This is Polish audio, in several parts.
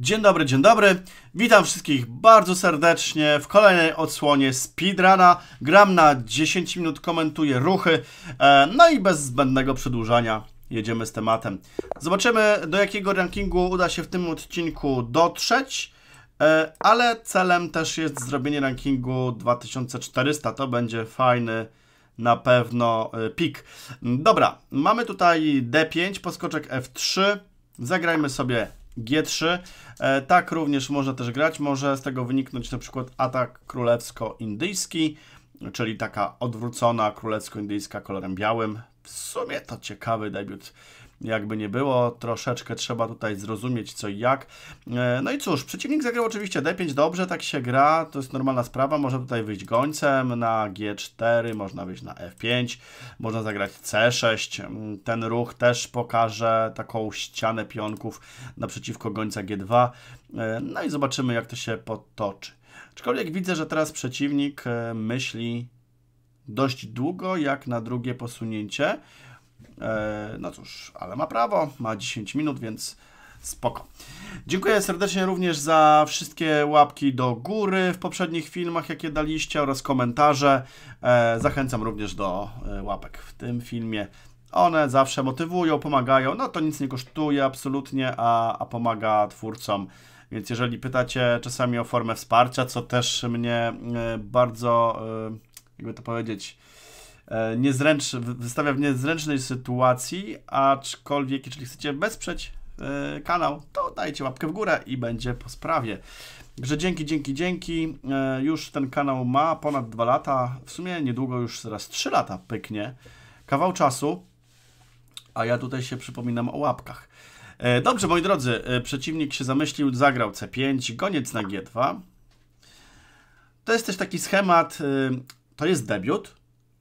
Dzień dobry, dzień dobry. Witam wszystkich bardzo serdecznie w kolejnej odsłonie Speedruna. Gram na 10 minut, komentuję ruchy, e, no i bez zbędnego przedłużania jedziemy z tematem. Zobaczymy do jakiego rankingu uda się w tym odcinku dotrzeć, e, ale celem też jest zrobienie rankingu 2400. To będzie fajny na pewno e, pik. Dobra, mamy tutaj D5, poskoczek F3. Zagrajmy sobie G3. E, tak również można też grać. Może z tego wyniknąć na przykład atak królewsko-indyjski, czyli taka odwrócona królewsko-indyjska kolorem białym. W sumie to ciekawy debiut jakby nie było, troszeczkę trzeba tutaj zrozumieć co i jak. E, no i cóż, przeciwnik zagrał oczywiście D5, dobrze, tak się gra, to jest normalna sprawa, może tutaj wyjść gońcem na G4, można wyjść na F5, można zagrać C6, mm, ten ruch też pokaże taką ścianę pionków naprzeciwko gońca G2, e, no i zobaczymy jak to się potoczy. Aczkolwiek widzę, że teraz przeciwnik e, myśli dość długo jak na drugie posunięcie, no cóż, ale ma prawo, ma 10 minut, więc spoko. Dziękuję serdecznie również za wszystkie łapki do góry w poprzednich filmach, jakie daliście oraz komentarze. E, zachęcam również do e, łapek w tym filmie. One zawsze motywują, pomagają. No to nic nie kosztuje absolutnie, a, a pomaga twórcom. Więc jeżeli pytacie czasami o formę wsparcia, co też mnie bardzo, jakby to powiedzieć, E, niezręcz, wystawia w niezręcznej sytuacji, aczkolwiek jeżeli chcecie wesprzeć e, kanał, to dajcie łapkę w górę i będzie po sprawie. Także dzięki, dzięki, dzięki. E, już ten kanał ma ponad 2 lata, w sumie niedługo już zaraz 3 lata pyknie. Kawał czasu, a ja tutaj się przypominam o łapkach. Dobrze, moi drodzy, przeciwnik się zamyślił, zagrał C5, goniec na G2. To jest też taki schemat, to jest debiut,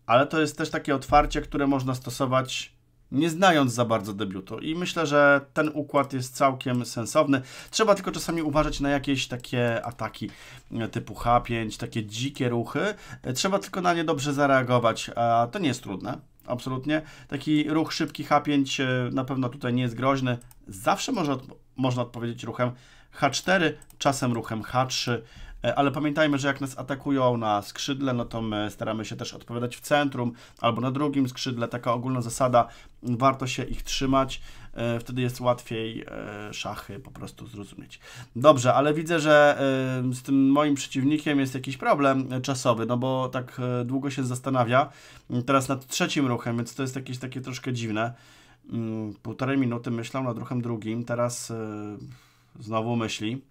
ale to jest też takie otwarcie, które można stosować nie znając za bardzo debiutu. I myślę, że ten układ jest całkiem sensowny. Trzeba tylko czasami uważać na jakieś takie ataki e, typu H5, takie dzikie ruchy. E, trzeba tylko na nie dobrze zareagować, a to nie jest trudne. Absolutnie. Taki ruch szybki H5 e, na pewno tutaj nie jest groźny. Zawsze może, można odpowiedzieć ruchem H4, czasem ruchem H3. E, ale pamiętajmy, że jak nas atakują na skrzydle, no to my staramy się też odpowiadać w centrum albo na drugim skrzydle. Taka ogólna zasada, warto się ich trzymać, e, wtedy jest łatwiej e, szachy po prostu zrozumieć. Dobrze, ale widzę, że z tym moim przeciwnikiem jest jakiś problem czasowy, no bo tak długo się zastanawia teraz nad trzecim ruchem, więc to jest jakieś takie troszkę dziwne. Mm, półtorej minuty myślał nad ruchem drugim, teraz znowu myśli.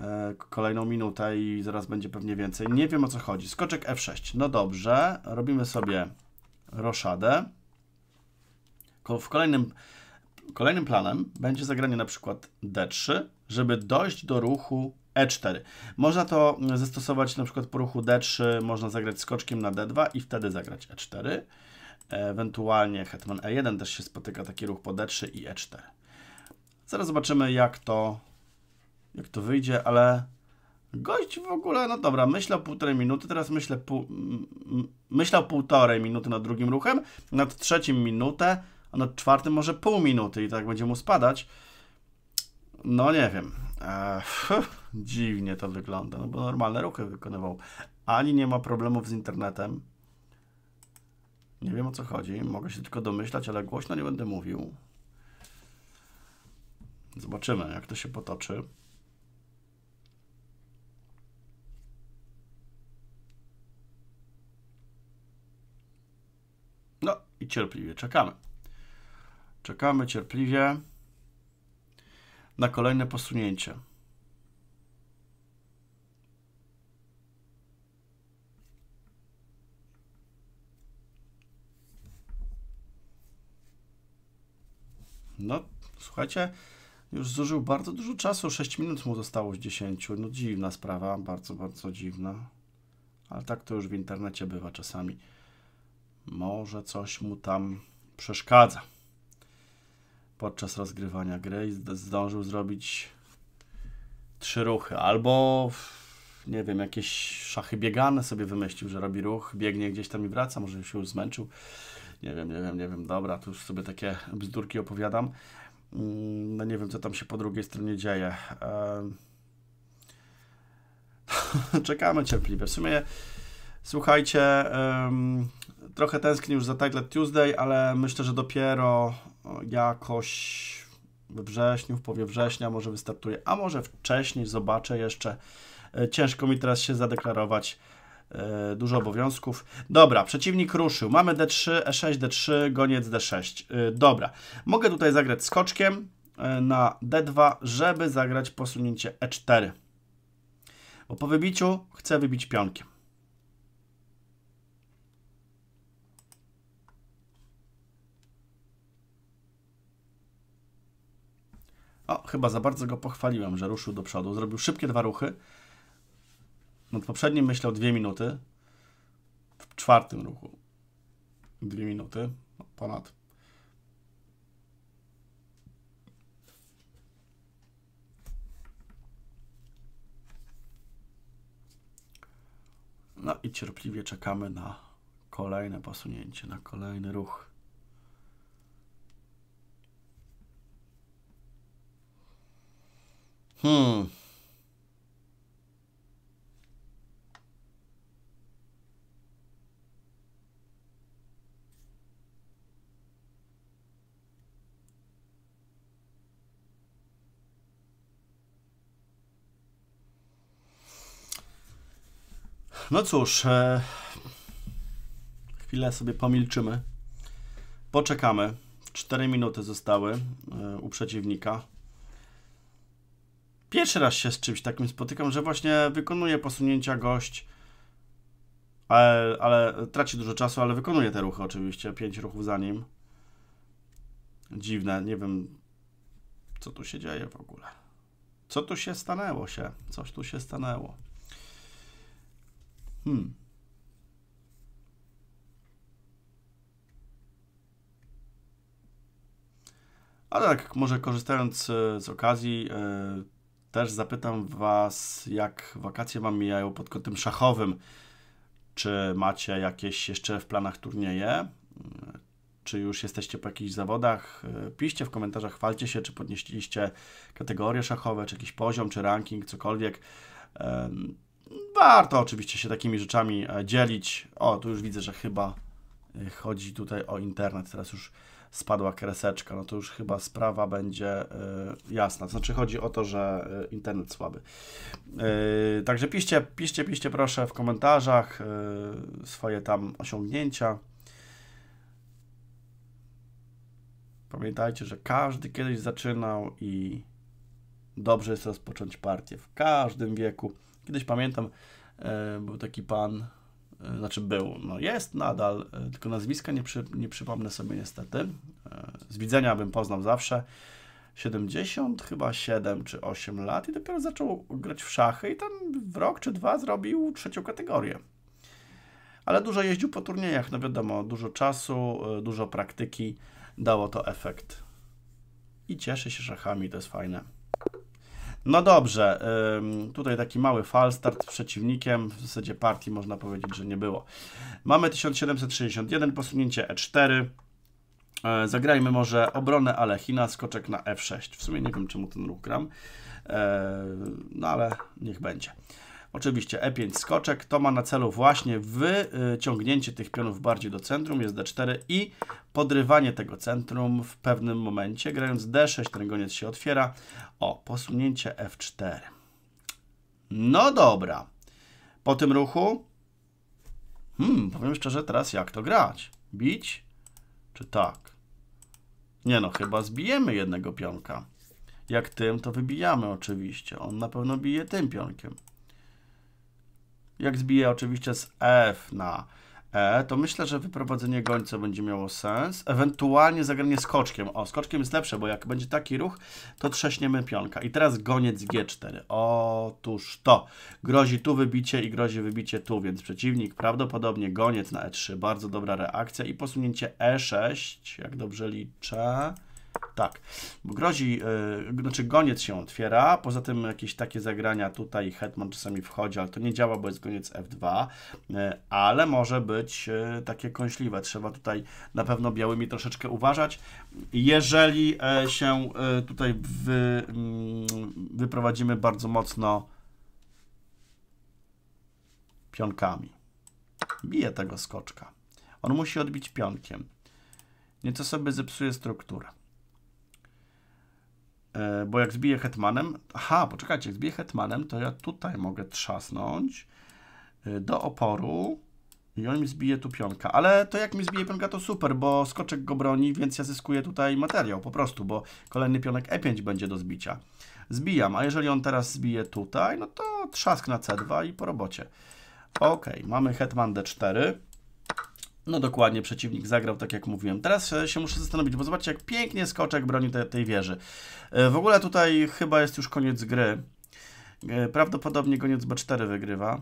E, kolejną minutę i zaraz będzie pewnie więcej. Nie wiem o co chodzi. Skoczek F6. No dobrze, robimy sobie roszadę. W kolejnym, kolejnym planem będzie zagranie na przykład D3, żeby dojść do ruchu E4. Można to zastosować na przykład po ruchu D3, można zagrać skoczkiem na D2 i wtedy zagrać E4. Ewentualnie hetman E1 też się spotyka taki ruch po D3 i E4. Zaraz zobaczymy jak to jak to wyjdzie, ale gość w ogóle, no dobra, myślał półtorej minuty, teraz myślę pół, myślał półtorej minuty nad drugim ruchem, nad trzecim minutę, a nad czwartym może pół minuty i tak będzie mu spadać. No nie wiem. Eee, dziwnie to wygląda, no bo normalne ruchy wykonywał. Ani nie ma problemów z internetem. Nie wiem o co chodzi, mogę się tylko domyślać, ale głośno nie będę mówił. Zobaczymy, jak to się potoczy. I cierpliwie czekamy. Czekamy cierpliwie na kolejne posunięcie. No, słuchajcie, już zużył bardzo dużo czasu, 6 minut mu zostało z 10. No dziwna sprawa, bardzo, bardzo dziwna. Ale tak to już w internecie bywa czasami. Może coś mu tam przeszkadza podczas rozgrywania gry zdążył zrobić trzy ruchy. Albo, nie wiem, jakieś szachy biegane sobie wymyślił, że robi ruch, biegnie gdzieś tam i wraca, może się już zmęczył. Nie wiem, nie wiem, nie wiem. Dobra, tu już sobie takie bzdurki opowiadam. Mm, no nie wiem, co tam się po drugiej stronie dzieje. Czekamy cierpliwie. W sumie, słuchajcie, trochę tęsknię już za Title Tuesday, ale myślę, że dopiero jakoś we wrześniu, w połowie września może wystartuje, a może wcześniej, zobaczę jeszcze. E, ciężko mi teraz się zadeklarować. E, dużo obowiązków. Dobra, przeciwnik ruszył. Mamy D3, E6, D3, goniec D6. E, dobra, mogę tutaj zagrać skoczkiem na D2, żeby zagrać posunięcie E4. Bo po wybiciu chcę wybić pionkiem. O, chyba za bardzo go pochwaliłem, że ruszył do przodu. Zrobił szybkie dwa ruchy. Nad poprzednim myślał dwie minuty. W czwartym ruchu dwie minuty. No, ponad. No i cierpliwie czekamy na kolejne posunięcie, na kolejny ruch. Hmm. No cóż, e, chwilę sobie pomilczymy. Poczekamy. 4 minuty zostały e, u przeciwnika. Pierwszy raz się z czymś takim spotykam, że właśnie wykonuje posunięcia gość, ale, ale traci dużo czasu, ale wykonuje te ruchy oczywiście. 5 ruchów za nim. Dziwne, nie wiem co tu się dzieje w ogóle. Co tu się stanęło się? Coś tu się stanęło. Hmm. Ale tak, może korzystając e, z okazji, e, też zapytam Was, jak wakacje Wam mijają pod kątem szachowym. Czy macie jakieś jeszcze w planach turnieje? Czy już jesteście po jakichś zawodach? Piszcie w komentarzach, chwalcie się, czy podnieśliście kategorie szachowe, czy jakiś poziom, czy ranking, cokolwiek. Warto oczywiście się takimi rzeczami e, dzielić. O, tu już widzę, że chyba e, chodzi tutaj o internet. Teraz już spadła kreseczka. No to już chyba sprawa będzie y, jasna. Znaczy chodzi o to, że y, internet słaby. Y, także piszcie, piszcie, piszcie proszę w komentarzach swoje tam osiągnięcia. Pamiętajcie, że każdy kiedyś zaczynał i dobrze jest rozpocząć partię w każdym wieku. Kiedyś pamiętam, e, był taki pan, e, znaczy był, no jest nadal, e, tylko nazwiska nie, przy, nie przypomnę sobie niestety. Z widzenia bym poznał zawsze. 70 chyba 7 czy 8 lat i dopiero zaczął grać w szachy i tam w rok czy dwa zrobił trzecią kategorię. Ale dużo jeździł po turniejach, no wiadomo, dużo czasu, dużo praktyki, dało to efekt. I cieszy się szachami, to jest fajne. No dobrze, tutaj taki mały falstart przeciwnikiem, w zasadzie partii można powiedzieć, że nie było. Mamy 1761, posunięcie E4. E, zagrajmy może obronę Alechina, skoczek na F6. W sumie nie wiem czemu ten ruch gram, e, no ale niech będzie. Oczywiście E5 skoczek, to ma na celu właśnie wyciągnięcie tych pionów bardziej do centrum, jest D4 i podrywanie tego centrum w pewnym momencie. Grając D6 ten goniec się otwiera. O, posunięcie F4. No dobra. Po tym ruchu, hmm, powiem szczerze teraz jak to grać. Bić czy tak? Nie no, chyba zbijemy jednego pionka. Jak tym, to wybijamy oczywiście. On na pewno bije tym pionkiem jak zbiję oczywiście z F na E, to myślę, że wyprowadzenie gońca będzie miało sens. Ewentualnie zagranie skoczkiem. O, skoczkiem jest lepsze, bo jak będzie taki ruch, to trześniemy pionka. I teraz goniec G4. Otóż to. Grozi tu wybicie i grozi wybicie tu, więc przeciwnik prawdopodobnie goniec na E3. Bardzo dobra reakcja. I posunięcie E6, jak dobrze liczę. Tak, bo grozi, yy, znaczy goniec się otwiera, poza tym jakieś takie zagrania tutaj hetman czasami wchodzi, ale to nie działa, bo jest goniec F2, yy, ale może być yy, takie kąśliwe. Trzeba tutaj na pewno białymi troszeczkę uważać. Jeżeli się tutaj wy, mm, wyprowadzimy bardzo mocno pionkami. Bije tego skoczka. On musi odbić pionkiem. Nieco sobie zepsuje strukturę. E, bo jak zbiję hetmanem... Aha, poczekajcie, jak zbiję hetmanem, to ja tutaj mogę trzasnąć e, do oporu i on mi zbije tu pionka. Ale to jak mi zbije pionka, to super, bo skoczek go broni, więc ja zyskuję tutaj materiał po prostu, bo kolejny pionek E5 będzie do zbicia. Zbijam, a jeżeli on teraz zbije tutaj, no to trzask na C2 i po robocie. Ok, mamy hetman D4. No dokładnie, przeciwnik zagrał tak jak mówiłem. Teraz się muszę zastanowić, bo zobaczcie jak pięknie skoczek broni te, tej wieży. E, w ogóle tutaj chyba jest już koniec gry. E, prawdopodobnie goniec B4 wygrywa.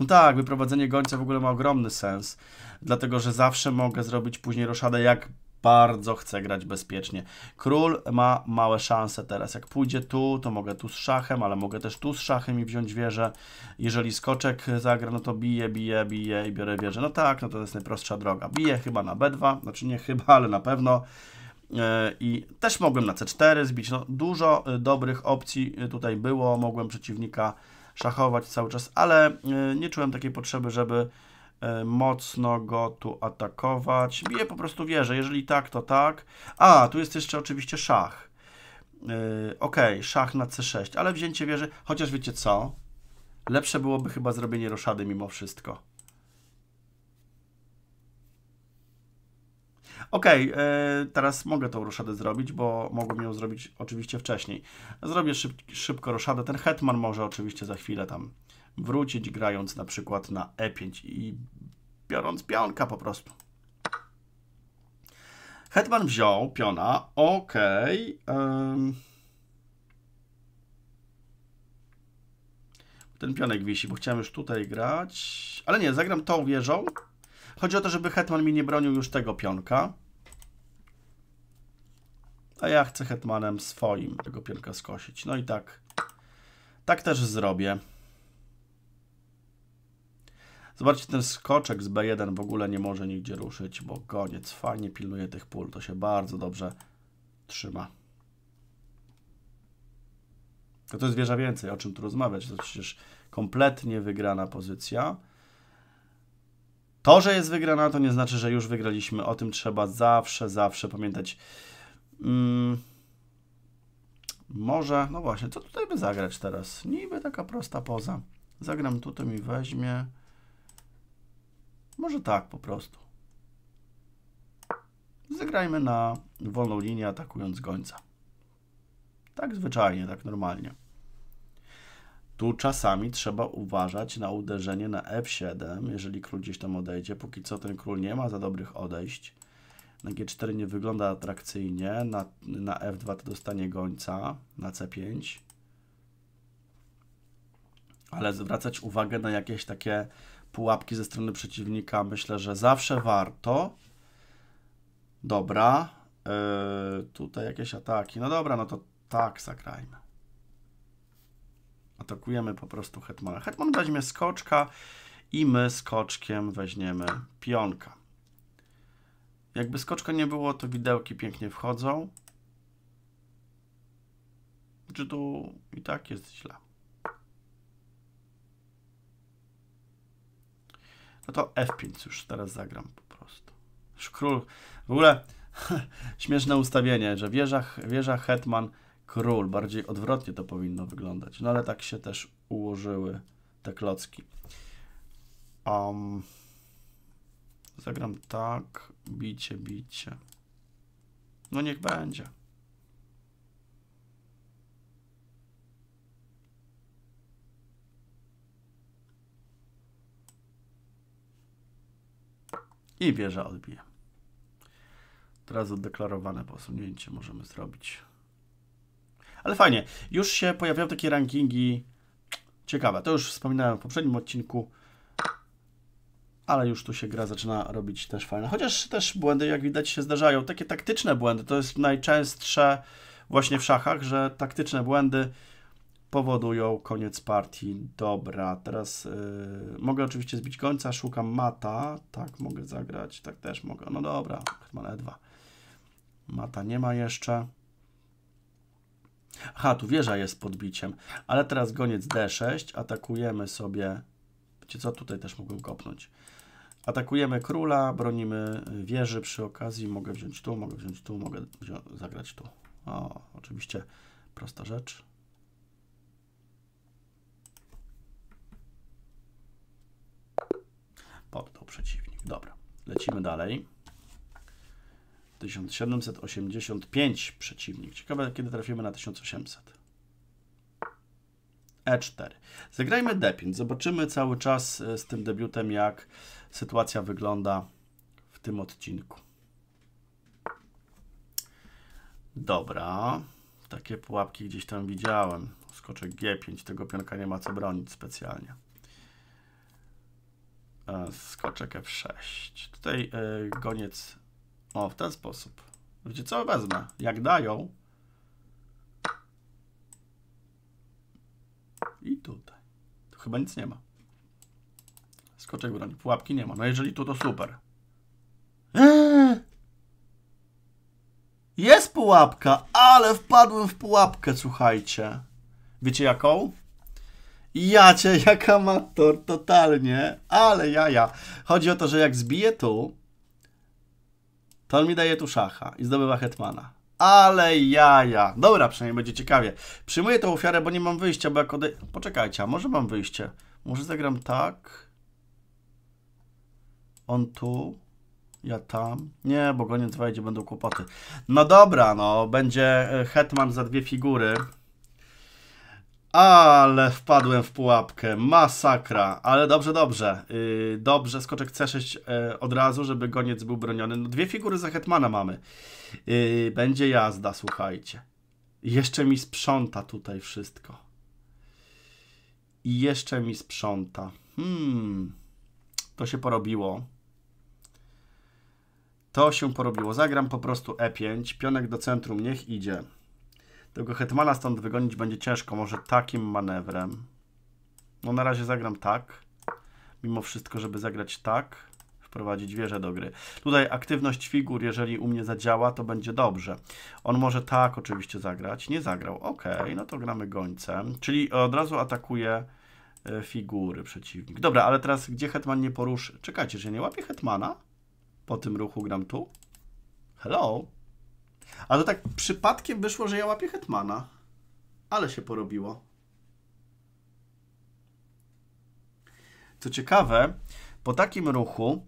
No tak, wyprowadzenie gońca w ogóle ma ogromny sens, dlatego że zawsze mogę zrobić później roszadę, jak bardzo chcę grać bezpiecznie. Król ma małe szanse teraz. Jak pójdzie tu, to mogę tu z szachem, ale mogę też tu z szachem i wziąć wieżę. Jeżeli skoczek zagra, no to bije, bije, bije i biorę wieżę. No tak, no to jest najprostsza droga. Bije chyba na B2, znaczy nie chyba, ale na pewno. E, I też mogłem na C4 zbić. No, dużo e, dobrych opcji e, tutaj było. Mogłem przeciwnika szachować cały czas, ale nie czułem takiej potrzeby, żeby mocno go tu atakować. Bije po prostu wieżę. Jeżeli tak, to tak. A, tu jest jeszcze oczywiście szach. Yy, ok, szach na C6, ale wzięcie wieży, chociaż wiecie co? Lepsze byłoby chyba zrobienie roszady mimo wszystko. Ok, yy, teraz mogę tą roszadę zrobić, bo mogłem ją zrobić oczywiście wcześniej. Zrobię szyb, szybko roszadę. Ten hetman może oczywiście za chwilę tam wrócić, grając na przykład na E5 i biorąc pionka po prostu. Hetman wziął piona, ok. Ten pionek wisi, bo chciałem już tutaj grać. Ale nie, zagram tą wieżą. Chodzi o to, żeby hetman mi nie bronił już tego pionka. A ja chcę hetmanem swoim tego pionka skosić. No i tak, tak też zrobię. Zobaczcie, ten skoczek z B1 w ogóle nie może nigdzie ruszyć, bo goniec fajnie pilnuje tych pól. To się bardzo dobrze trzyma. To, to jest wieża więcej, o czym tu rozmawiać. To przecież kompletnie wygrana pozycja. To, że jest wygrana, to nie znaczy, że już wygraliśmy. O tym trzeba zawsze, zawsze pamiętać. Hmm. Może, no właśnie, co tutaj by zagrać teraz? Niby taka prosta poza. Zagram tu, to mi weźmie. Może tak po prostu. Zagrajmy na wolną linię, atakując gońca. Tak zwyczajnie, tak normalnie. Tu czasami trzeba uważać na uderzenie na F7, jeżeli król gdzieś tam odejdzie. Póki co ten król nie ma za dobrych odejść. Na G4 nie wygląda atrakcyjnie. Na, na F2 to dostanie gońca. Na C5. Ale zwracać uwagę na jakieś takie pułapki ze strony przeciwnika, myślę, że zawsze warto. Dobra. Yy, tutaj jakieś ataki. No dobra, no to tak zagrajmy. Atakujemy po prostu hetmana. Hetman weźmie skoczka i my skoczkiem weźmiemy pionka. Jakby skoczka nie było, to widełki pięknie wchodzą. Czy tu i tak jest źle. No to F5 już teraz zagram po prostu. Już król. W ogóle śmieszne ustawienie, że wieża, wieża hetman, król. Bardziej odwrotnie to powinno wyglądać. No ale tak się też ułożyły te klocki. Um, zagram tak. Bicie, bicie. No niech będzie. I wieża odbije. Teraz oddeklarowane posunięcie możemy zrobić. Ale fajnie, już się pojawiają takie rankingi ciekawe. To już wspominałem w poprzednim odcinku. ale już tu się gra zaczyna robić też fajna. Chociaż też błędy, jak widać, się zdarzają. Takie taktyczne błędy to jest najczęstsze właśnie w szachach, że taktyczne błędy powodują koniec partii. Dobra, teraz yy, mogę oczywiście zbić końca, szukam mata. Tak, mogę zagrać, tak też mogę. No dobra, hetman e2. Mata nie ma jeszcze. Aha, tu wieża jest podbiciem, ale teraz goniec d6, atakujemy sobie, wiecie co, tutaj też mogłem kopnąć. Atakujemy króla, bronimy wieży przy okazji, mogę wziąć tu, mogę wziąć tu, mogę zagrać tu. O, oczywiście prosta rzecz. Poddał przeciwnik. Dobra, lecimy dalej. 1785 przeciwnik. Ciekawe, kiedy trafimy na 1800. E4. Zagrajmy D5. Zobaczymy cały czas e, z tym debiutem, jak sytuacja wygląda w tym odcinku. Dobra. Takie pułapki gdzieś tam widziałem. Skoczek G5. Tego pionka nie ma co bronić specjalnie. E, skoczek F6. Tutaj yy, goniec o, w ten sposób. Wiecie co? Wezmę. Jak dają. I tutaj. Tu chyba nic nie ma. Skoczek broni. Pułapki nie ma. No jeżeli tu, to super. Eee! Jest pułapka, ale wpadłem w pułapkę, słuchajcie. Wiecie jaką? Ja cię jak amator, totalnie, ale jaja. Chodzi o to, że jak zbiję tu, to on mi daje tu szacha i zdobywa hetmana. Ale jaja. Dobra, przynajmniej będzie ciekawie. Przyjmuję tą ofiarę, bo nie mam wyjścia, bo jak. Poczekajcie, a może mam wyjście? Może zagram tak? On tu? Ja tam? Nie, bo goniec wejdzie, będą kłopoty. No dobra, no, będzie e, hetman za dwie figury. Ale wpadłem w pułapkę. Masakra. Ale dobrze, dobrze. Yy, dobrze, skoczek C6 yy, od razu, żeby goniec był broniony. No, dwie figury za hetmana mamy. Yy, będzie jazda, słuchajcie. Jeszcze mi sprząta tutaj wszystko. I jeszcze mi sprząta. Hmm. To się porobiło. To się porobiło. Zagram po prostu E5. Pionek do centrum, niech idzie. Tego hetmana stąd wygonić będzie ciężko, może takim manewrem. No na razie zagram tak. Mimo wszystko, żeby zagrać tak, wprowadzić wieżę do gry. Tutaj aktywność figur, jeżeli u mnie zadziała, to będzie dobrze. On może tak oczywiście zagrać. Nie zagrał. Ok, no to gramy gońcem. Czyli od razu atakuje e, figury przeciwnik. Dobra, ale teraz gdzie hetman nie poruszy? Czekajcie, że nie łapię hetmana? Po tym ruchu gram tu? Hello? A to tak przypadkiem wyszło, że ja łapię Hetmana. Ale się porobiło. Co ciekawe, po takim ruchu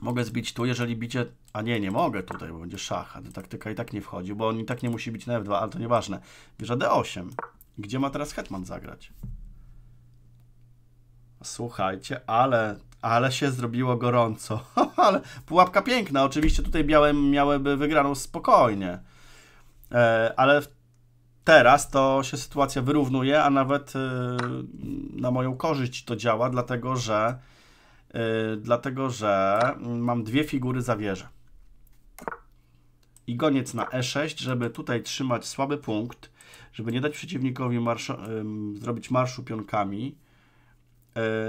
mogę zbić tu, jeżeli bicie... A nie, nie mogę tutaj, bo będzie szach. Taktyka i tak nie wchodzi, bo on i tak nie musi być na F2, ale to nieważne. Wieża D8. Gdzie ma teraz Hetman zagrać? Słuchajcie, ale ale się zrobiło gorąco. Ale pułapka piękna. Oczywiście tutaj białe miałyby wygraną spokojnie. E, ale teraz to się sytuacja wyrównuje, a nawet e, na moją korzyść to działa, dlatego że e, dlatego, że mam dwie figury za wieżę. I goniec na E6, żeby tutaj trzymać słaby punkt, żeby nie dać przeciwnikowi zrobić marszu pionkami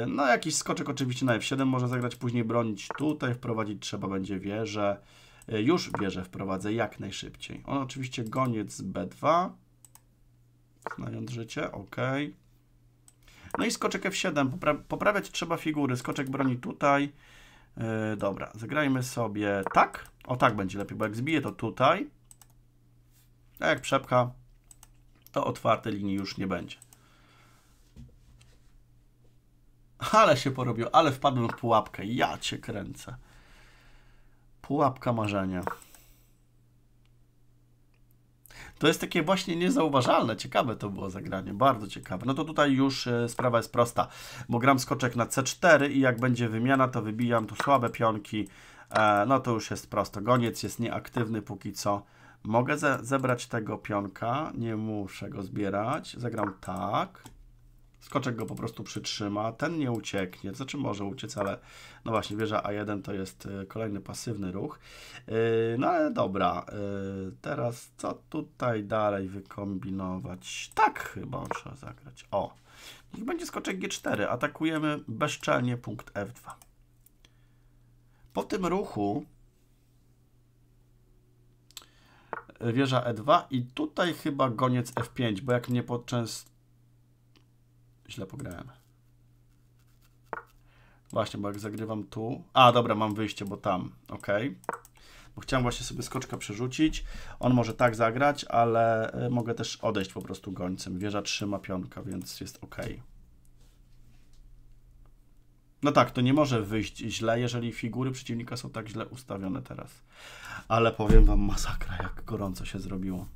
no, jakiś skoczek oczywiście na F7 może zagrać, później bronić tutaj, wprowadzić trzeba będzie wieżę. E, już wieżę wprowadzę jak najszybciej. On oczywiście goniec B2, znając życie, ok. No i skoczek F7, Popra poprawiać trzeba figury, skoczek broni tutaj. Yy, dobra, zagrajmy sobie tak. O tak będzie lepiej, bo jak zbije to tutaj. A jak przepcha, to otwarte linii już nie będzie. Ale się porobił, ale wpadłem w pułapkę. Ja cię kręcę. Pułapka marzenia. To jest takie właśnie niezauważalne. Ciekawe to było zagranie, bardzo ciekawe. No to tutaj już y, sprawa jest prosta, bo gram skoczek na C4 i jak będzie wymiana, to wybijam tu słabe pionki. E, no to już jest prosto. Goniec jest nieaktywny póki co. Mogę ze zebrać tego pionka, nie muszę go zbierać. Zagram tak. Skoczek go po prostu przytrzyma, ten nie ucieknie, znaczy może uciec, ale no właśnie, wieża A1 to jest y, kolejny pasywny ruch. Yy, no ale dobra, yy, teraz co tutaj dalej wykombinować? Tak chyba trzeba zagrać. O, niech będzie skoczek G4, atakujemy bezczelnie punkt F2. Po tym ruchu wieża E2 i tutaj chyba goniec F5, bo jak mnie podczas... Źle pograłem. Właśnie, bo jak zagrywam tu... A, dobra, mam wyjście, bo tam. Ok. Bo chciałem właśnie sobie skoczka przerzucić. On może tak zagrać, ale y, mogę też odejść po prostu gońcem. Wieża trzyma pionka, więc jest ok. No tak, to nie może wyjść źle, jeżeli figury przeciwnika są tak źle ustawione teraz. Ale powiem Wam, masakra, jak gorąco się zrobiło.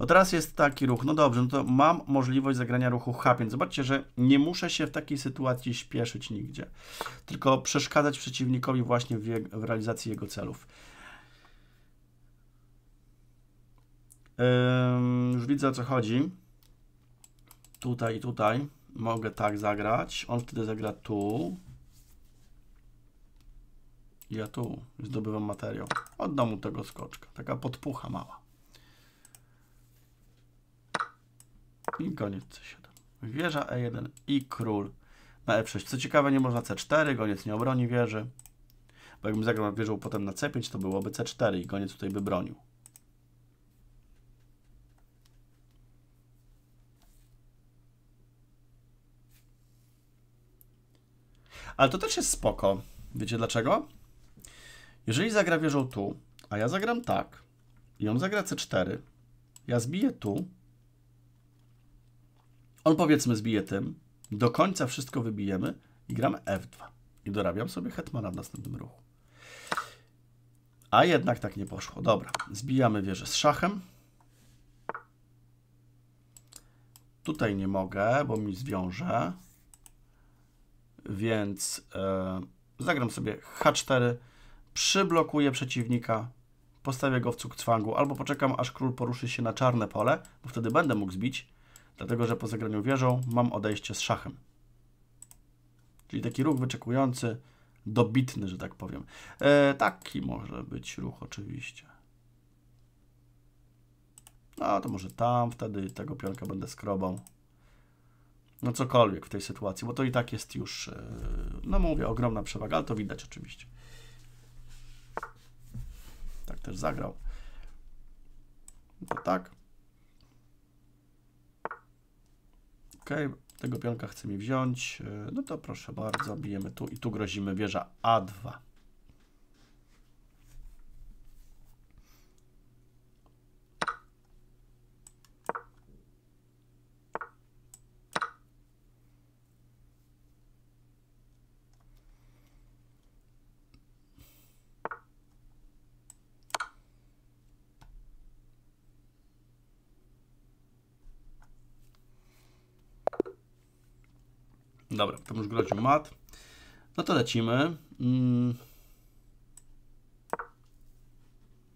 No teraz jest taki ruch, no dobrze, no to mam możliwość zagrania ruchu H5. Zobaczcie, że nie muszę się w takiej sytuacji śpieszyć nigdzie, tylko przeszkadzać przeciwnikowi właśnie w, w realizacji jego celów. Już widzę o co chodzi. Tutaj i tutaj mogę tak zagrać. On wtedy zagra tu. Ja tu zdobywam materiał. Oddam mu tego skoczka. Taka podpucha mała. I koniec C7. Wieża E1 i król na F6. Co ciekawe, nie można C4, goniec nie obroni wieży. Bo jakbym zagrał wieżą potem na C5, to byłoby C4 i goniec tutaj by bronił. Ale to też jest spoko. Wiecie dlaczego? Jeżeli zagra wieżą tu, a ja zagram tak, i on zagra C4, ja zbiję tu, on powiedzmy zbije tym, do końca wszystko wybijemy i gram F2. I dorabiam sobie hetmana w następnym ruchu. A jednak tak nie poszło. Dobra, zbijamy wieżę z szachem. Tutaj nie mogę, bo mi zwiąże. Więc yy, zagram sobie H4, przyblokuję przeciwnika, postawię go w cukcwangu, albo poczekam, aż król poruszy się na czarne pole, bo wtedy będę mógł zbić, dlatego że po zagraniu wieżą mam odejście z szachem. Czyli taki ruch wyczekujący, dobitny, że tak powiem. E, taki może być ruch oczywiście. No to może tam, wtedy tego pionka będę skrobał. No cokolwiek w tej sytuacji, bo to i tak jest już, e, no mówię, ogromna przewaga, ale to widać oczywiście. Tak też zagrał. No tak. Tego pionka chce mi wziąć. E, no to proszę bardzo, bijemy tu i tu grozimy wieża A2. To już groził mat. No to lecimy. Mm.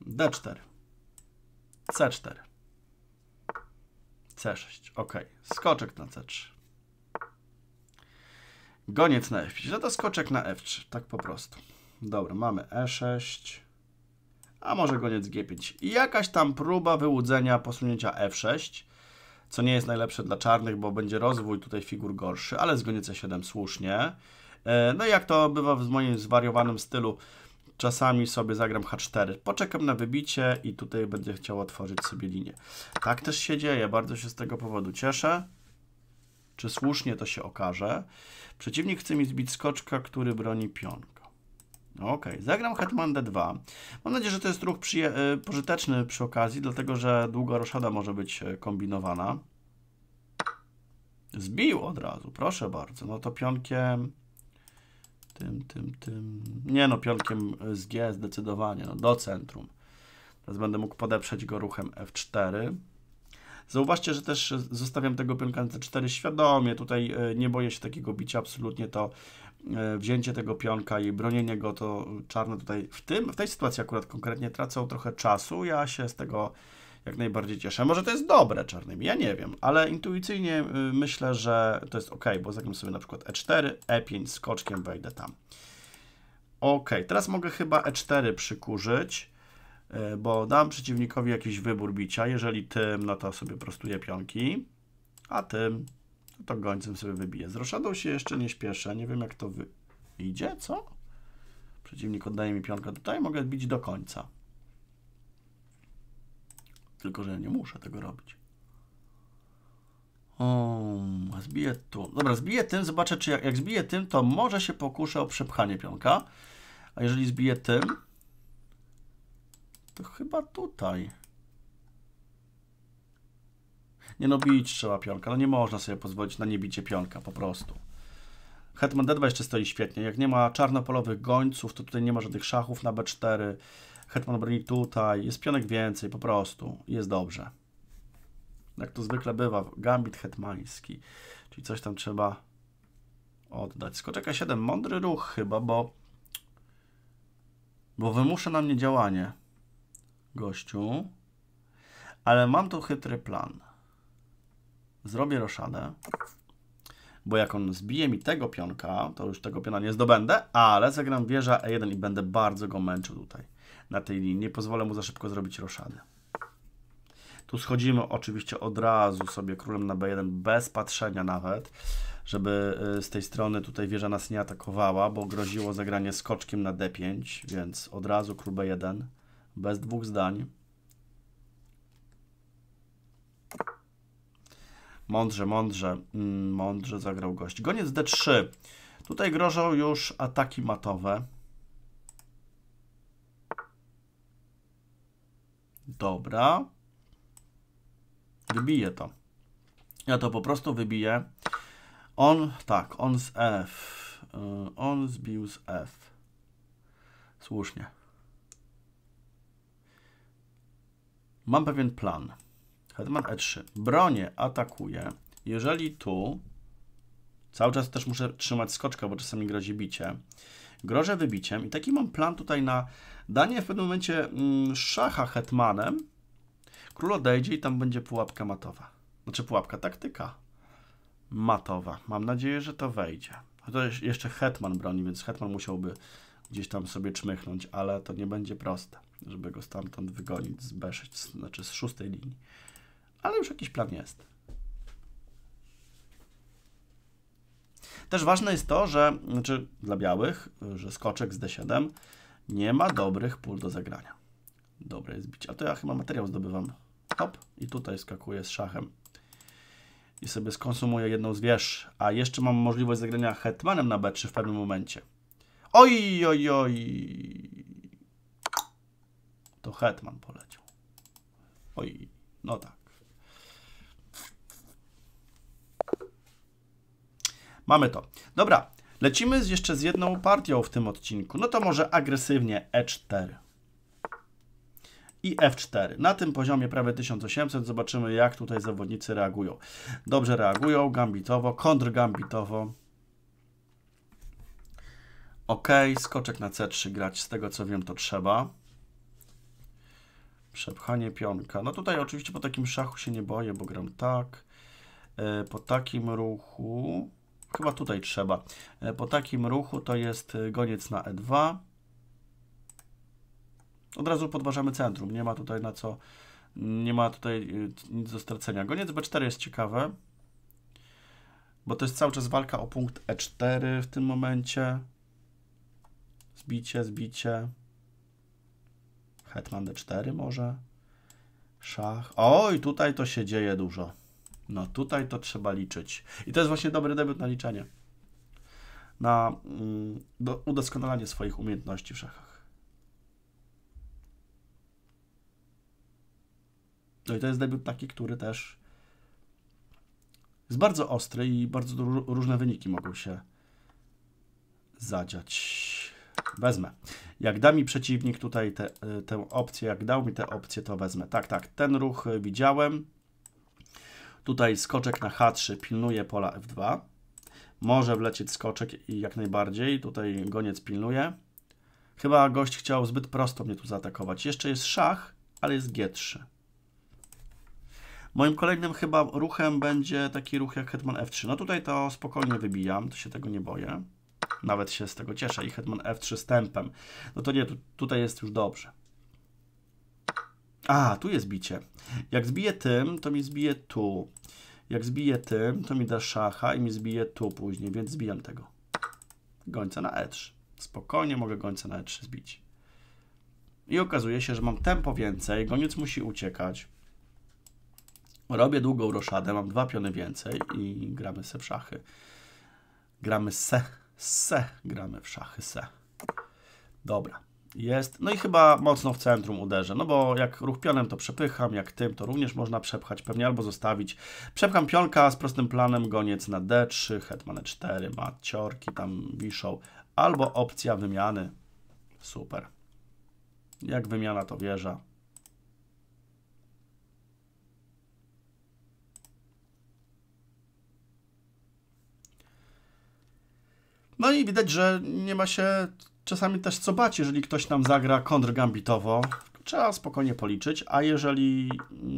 D4. C4. C6. Ok. Skoczek na C3. Goniec na F5. No to skoczek na F3. Tak po prostu. Dobra, mamy E6. A może goniec G5. I jakaś tam próba wyłudzenia posunięcia F6 co nie jest najlepsze dla czarnych, bo będzie rozwój tutaj figur gorszy, ale zgonię C7 słusznie. E, no i jak to bywa w moim zwariowanym stylu, czasami sobie zagram H4. Poczekam na wybicie i tutaj będę chciał otworzyć sobie linię. Tak też się dzieje, bardzo się z tego powodu cieszę. Czy słusznie to się okaże. Przeciwnik chce mi zbić skoczka, który broni pionka. Ok, zagram Hetman D2. Mam nadzieję, że to jest ruch e, pożyteczny przy okazji, dlatego że długa roszada może być e, kombinowana. Zbił od razu, proszę bardzo. No to pionkiem... Tym, tym, tym... Nie no, pionkiem z G zdecydowanie, no do centrum. Teraz będę mógł podeprzeć go ruchem F4. Zauważcie, że też zostawiam tego pionka na C4 świadomie. Tutaj e, nie boję się takiego bicia, absolutnie to E, wzięcie tego pionka i bronienie go, to czarne tutaj w, tym, w tej sytuacji akurat konkretnie tracą trochę czasu. Ja się z tego jak najbardziej cieszę. Może to jest dobre czarnymi, ja nie wiem, ale intuicyjnie y, myślę, że to jest ok, bo zagram sobie na przykład E4, E5 skoczkiem, wejdę tam. Ok, teraz mogę chyba E4 przykurzyć, bo dam przeciwnikowi jakiś wybór bicia. Jeżeli tym, no to sobie prostuję pionki, a tym, no to gońcem sobie wybiję. Z roszadą się jeszcze nie śpieszę, nie wiem jak to wyjdzie, co? Przeciwnik oddaje mi pionkę tutaj, mogę bić do końca. Tylko, że ja nie muszę tego robić. O, zbiję tu. Dobra, zbiję tym, zobaczę, czy jak, jak zbiję tym, to może się pokuszę o przepchanie pionka. A jeżeli zbiję tym, to chyba tutaj. Nie no, bić trzeba pionka. No nie można sobie pozwolić na niebicie pionka, po prostu. Hetman D2 jeszcze stoi świetnie. Jak nie ma czarnopolowych gońców, to tutaj nie ma żadnych szachów na B4. Hetman broni tutaj, jest pionek więcej, po prostu. Jest dobrze. Jak to zwykle bywa, gambit hetmański. Czyli coś tam trzeba oddać. Skoczek A7, mądry ruch chyba, bo bo wymusza na mnie działanie gościu, ale mam tu chytry plan. Zrobię roszadę, bo jak on zbije mi tego pionka, to już tego piona nie zdobędę, ale zagram wieża E1 i będę bardzo go męczył tutaj na tej linii. Nie pozwolę mu za szybko zrobić roszady. Tu schodzimy oczywiście od razu sobie królem na B1, bez patrzenia nawet, żeby y, z tej strony tutaj wieża nas nie atakowała, bo groziło zagranie skoczkiem na D5, więc od razu król B1, bez dwóch zdań. Mądrze, mądrze, mm, mądrze zagrał gość. Goniec D3. Tutaj grożą już ataki matowe. Dobra. Wybiję to. Ja to po prostu wybiję. On, tak, on z F. Y, on zbił z F. Słusznie. Mam pewien plan. Hetman E3. Bronię atakuje. Jeżeli tu cały czas też muszę trzymać skoczka, bo czasami grozi bicie. Grożę wybiciem i taki mam plan tutaj na danie w pewnym momencie mm, szacha hetmanem. Król odejdzie i tam będzie pułapka matowa. Znaczy pułapka taktyka matowa. Mam nadzieję, że to wejdzie. To jeszcze hetman broni, więc hetman musiałby gdzieś tam sobie czmychnąć, ale to nie będzie proste, żeby go stamtąd wygonić z B6, znaczy z szóstej linii. Ale już jakiś plan jest. Też ważne jest to, że znaczy dla białych, że skoczek z D7 nie ma dobrych pól do zagrania. Dobre jest bicie. A to ja chyba materiał zdobywam. Hop. I tutaj skakuję z szachem. I sobie skonsumuję jedną z wież. A jeszcze mam możliwość zagrania hetmanem na B3 w pewnym momencie. Oj, oj, oj. To hetman poleciał. Oj, no tak. Mamy to. Dobra, lecimy jeszcze z jedną partią w tym odcinku. No to może agresywnie E4 i F4. Na tym poziomie prawie 1800 zobaczymy, jak tutaj zawodnicy reagują. Dobrze reagują, gambitowo, kontrgambitowo. Ok, skoczek na C3 grać, z tego co wiem to trzeba. Przepchanie pionka. No tutaj oczywiście po takim szachu się nie boję, bo gram tak. E, po takim ruchu... Chyba tutaj trzeba. E, po takim ruchu to jest e, goniec na E2. Od razu podważamy centrum. Nie ma tutaj na co, nie ma tutaj nic do stracenia. Goniec B4 jest ciekawe, bo to jest cały czas walka o punkt E4 w tym momencie. Zbicie, zbicie. Hetman D4 może. Szach. Oj, tutaj to się dzieje dużo. No tutaj to trzeba liczyć. I to jest właśnie dobry debiut na liczenie. Na mm, do, udoskonalanie swoich umiejętności w szachach. No i to jest debiut taki, który też jest bardzo ostry i bardzo różne wyniki mogą się zadziać. Wezmę. Jak da mi przeciwnik tutaj te, tę opcję, jak dał mi tę opcję, to wezmę. Tak, tak, ten ruch widziałem. Tutaj skoczek na H3 pilnuje pola F2. Może wlecieć skoczek i jak najbardziej. Tutaj goniec pilnuje. Chyba gość chciał zbyt prosto mnie tu zaatakować. Jeszcze jest szach, ale jest G3. Moim kolejnym chyba ruchem będzie taki ruch jak Hetman F3. No tutaj to spokojnie wybijam, to się tego nie boję. Nawet się z tego cieszę. I Hetman F3 z tempem. No to nie, tu, tutaj jest już dobrze. A, tu jest bicie. Jak zbiję tym, to mi zbije tu. Jak zbiję tym, to mi da szacha i mi zbije tu później, więc zbijam tego. Gońca na E3. Spokojnie mogę gońca na E3 zbić. I okazuje się, że mam tempo więcej, goniec musi uciekać. Robię długą roszadę, mam dwa piony więcej i gramy se szachy. Gramy se, se, gramy w szachy se. Dobra, jest. No i chyba mocno w centrum uderzę, no bo jak ruch pionem to przepycham, jak tym to również można przepchać, pewnie albo zostawić. Przepcham pionka z prostym planem, goniec na D3, hetman E4, maciorki tam wiszą, albo opcja wymiany. Super. Jak wymiana to wieża. No i widać, że nie ma się czasami też co bać, jeżeli ktoś nam zagra kontrgambitowo. Trzeba spokojnie policzyć, a jeżeli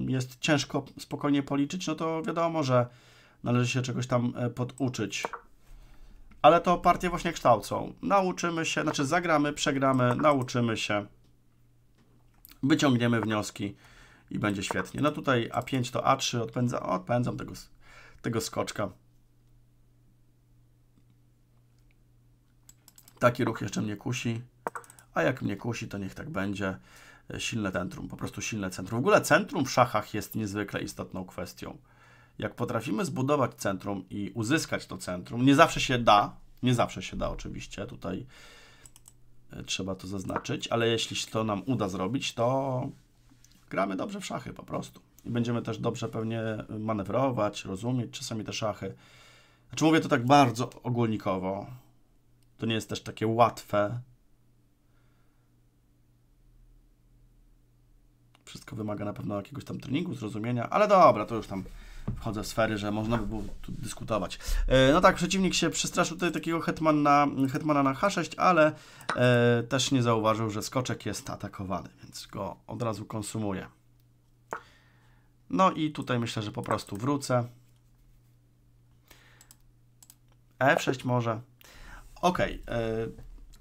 jest ciężko spokojnie policzyć, no to wiadomo, że należy się czegoś tam e, poduczyć. Ale to partie właśnie kształcą. Nauczymy się, znaczy zagramy, przegramy, nauczymy się, wyciągniemy wnioski i będzie świetnie. No tutaj A5 to A3, odpędzam, odpędzam tego, tego skoczka. Taki ruch jeszcze mnie kusi, a jak mnie kusi, to niech tak będzie. Silne centrum, po prostu silne centrum. W ogóle centrum w szachach jest niezwykle istotną kwestią. Jak potrafimy zbudować centrum i uzyskać to centrum, nie zawsze się da, nie zawsze się da oczywiście, tutaj e, trzeba to zaznaczyć, ale jeśli to nam uda zrobić, to gramy dobrze w szachy po prostu. I będziemy też dobrze pewnie manewrować, rozumieć czasami te szachy. Znaczy mówię to tak bardzo ogólnikowo, to nie jest też takie łatwe. Wszystko wymaga na pewno jakiegoś tam treningu, zrozumienia, ale dobra, to już tam wchodzę w sfery, że można by było tu dyskutować. E, no tak, przeciwnik się przestraszył tutaj takiego hetman na, hetmana na H6, ale e, też nie zauważył, że skoczek jest atakowany, więc go od razu konsumuje. No i tutaj myślę, że po prostu wrócę. F6 może. Ok, e,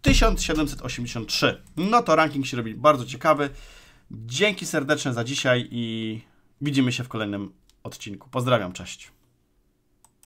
1783. No to ranking się robi bardzo ciekawy. Dzięki serdeczne za dzisiaj i widzimy się w kolejnym odcinku. Pozdrawiam, cześć.